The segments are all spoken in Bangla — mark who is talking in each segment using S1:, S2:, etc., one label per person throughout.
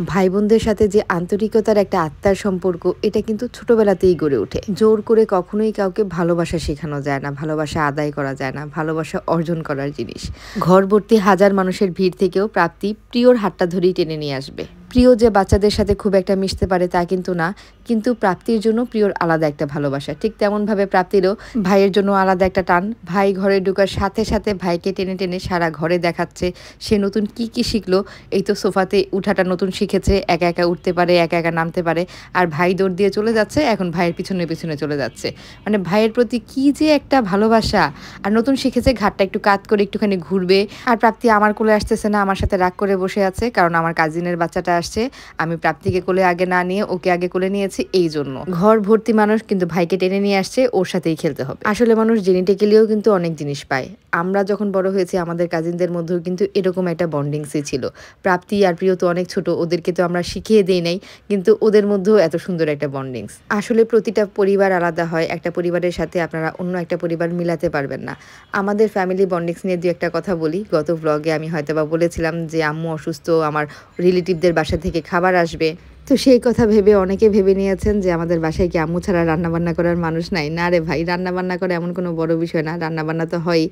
S1: ভাই বোনদের সাথে যে আন্তরিকতার একটা আত্মার সম্পর্ক, এটা কিন্তু ছোটবেলাতেই গড়ে ওঠে। জোর করে কখনোই কাউকে ভালোবাসা শেখানো যায় না, ভালোবাসা আদায় করা যায় না, ভালোবাসা অর্জন করার জিনিস। ঘরবর্তী হাজার মানুষের ভিড় থেকেও প্রাপ্তি প্রিয়র হাতটা ধরেই টেনে নিয়ে আসবে। প্রিয় যে বাচ্চাদের সাথে খুব একটা মিশতে পারে তা কিন্তু না, কিন্তু প্রাপ্তির জন্য প্রিয়র আলাদা একটা ভালোবাসা। ঠিক তেমনভাবে প্রাপ্তিরও ভাইয়ের জন্য আলাদা একটা টান। ভাই ঘরে ঢুকার সাথে সাথে ভাইকে টেনে টেনে সারা ঘরে দেখাচ্ছে সে নতুন কি কি শিখলো। এই তো সোফাতে উঠাটা নতুন শিখেছে, একা একা উঠতে পারে, একা একা নামতে পারে। আর ভাই দৌড় দিয়ে চলে যাচ্ছে, এখন ভাইয়ের পিছনে পিছনে চলে যাচ্ছে। মানে ভাইয়ের প্রতি কি যে একটা ভালোবাসা। আর নতুন শিখেছে, ঘাটটা একটু কাত করে একটুখানি ঘুরবে। আর প্রাপ্তি আমার কোলে আসতেছে না, আমার সাথে রাগ করে বসে আছে, কারণ আমার কাজিনের বাচ্চাটা আসছে, আমি প্রাপ্তিকে কোলে আগে না নিয়ে ওকে আগে কোলে নিয়েছি এই জন্য। ঘর ভর্তি মানুষ কিন্তু ভাইকে টেনে নিয়ে আসছে, ওর সাথেই খেলতে হবে। আসলে মানুষ জেনেটিক্যালিও কিন্তু অনেক জিনিস পায়। আমরা যখন বড় হয়েছি, আমাদের কাজিনদের মধ্যেও কিন্তু এরকম একটা বন্ডিংসই ছিল। প্রাপ্তি আর প্রিয় তো অনেক ছোট, ওদেরকে তো আমরা শিখিয়ে দিই নাই, কিন্তু ওদের মধ্যেও এত সুন্দর একটা বন্ডিংস আসলে প্রতিটা পরিবার আলাদা হয়, একটা পরিবারের সাথে আপনারা অন্য একটা পরিবার মিলাতে পারবেন না। আমাদের ফ্যামিলি বন্ডিংস নিয়ে দু একটা কথা বলি। গত ব্লগে আমি হয়তোবা বলেছিলাম যে, আম্মু অসুস্থ, আমার রিলেটিভদের বাসা থেকে খাবার আসবে। তো সেই কথা ভেবে অনেকে ভেবে নিয়েছেন যে আমাদের বাসায় কি আম্মু ছাড়া রান্নাবান্না করার মানুষ নাই। না রে ভাই, রান্নাবান্না করে এমন কোনো বড় বিষয় না, রান্নাবান্না তো হয়ই।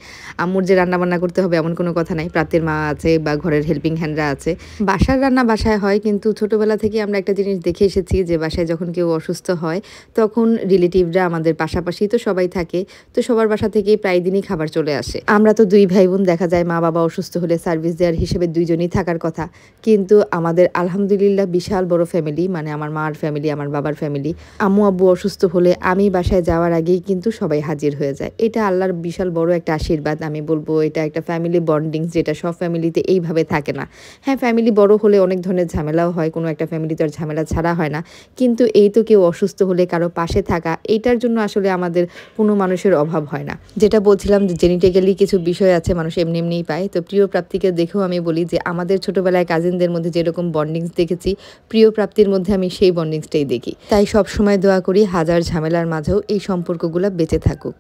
S1: আম্মুর যে রান্নাবান্না করতে হবে এমন কোনো কথা নাই, প্রাপ্তির মা আছে বা ঘরের হেল্পিং হ্যান্ডরা আছে। বাসার রান্না বাসায় হয়, কিন্তু ছোটোবেলা থেকে আমরা একটা জিনিস দেখে এসেছি যে বাসায় যখন কেউ অসুস্থ হয়, তখন রিলেটিভরা আমাদের পাশাপাশি তো সবাই থাকে, তো সবার বাসা থেকেই প্রায় দিনই খাবার চলে আসে। আমরা তো দুই ভাই বোন দেখা যায় মা বাবা অসুস্থ হলে সার্ভিস দেওয়ার হিসেবে দুইজনই থাকার কথা, কিন্তু আমাদের আলহামদুলিল্লাহ বিশাল বড় ফ্যামিলি মানে আমার মার ফ্যামিলি আমার বাবার ফ্যামিলি আম্মু, আব্বু অসুস্থ হলে আমি বাসায় যাওয়ার আগেই কিন্তু সবাই হাজির হয়ে যায়। এটা আল্লাহর বিশাল বড় একটা আশীর্বাদ, আমি বলব এটা একটা ফ্যামিলি বন্ডিংস যেটা সব ফ্যামিলিতে এইভাবে থাকে না। হ্যাঁ ফ্যামিলি বড় হলে অনেক ধরনের ঝামেলাও হয়, কোনো একটা ফ্যামিলি তো আর ঝামেলা ছাড়া হয় না। কিন্তু এই তো কেউ অসুস্থ হলে কারও পাশে থাকা এইটার জন্য আসলে আমাদের কোনো মানুষের অভাব হয় না। যেটা বলছিলাম যে জেনিটেক্যালি কিছু বিষয় আছে, মানুষ এমনি এমনিই পায়। তো প্রিয় প্রাপ্তিকে দেখেও আমি বলি যে আমাদের ছোটবেলায় কাজিনদের মধ্যে যেরকম বন্ডিংস দেখেছি, প্রিয় প্রাপ্তির মধ্যে আমি সেই বন্ডিংসটাই দেখি। তাই সব সময় দোয়া করি হাজার ঝামেলার মাঝেও এই সম্পর্কগুলো বেঁচে থাকুক।